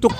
tuk